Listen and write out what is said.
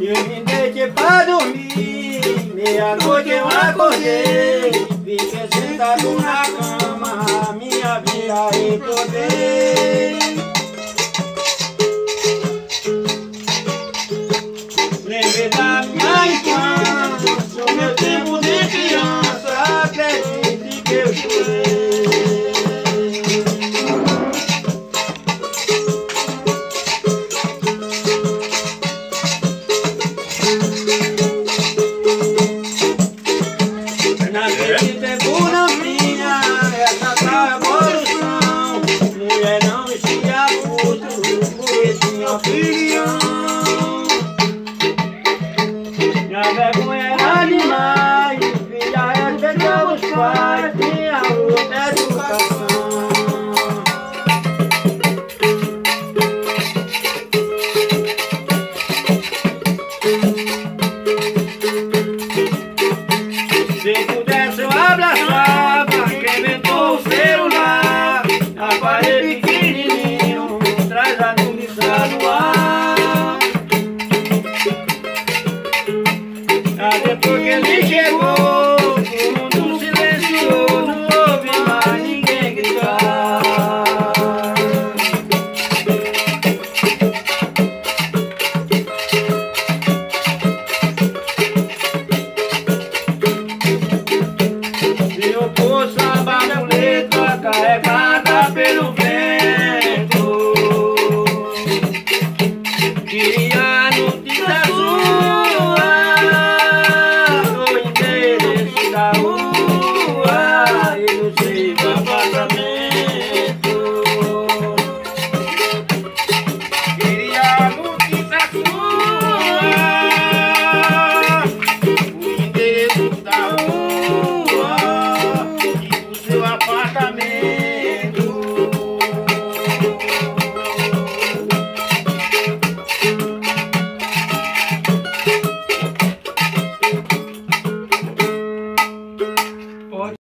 Eu me deitei pra dormir, meia-noite eu acordei, fiquei sentado na cama. animais, filha é perder os pais, minha educação. Se pudesse eu abraçar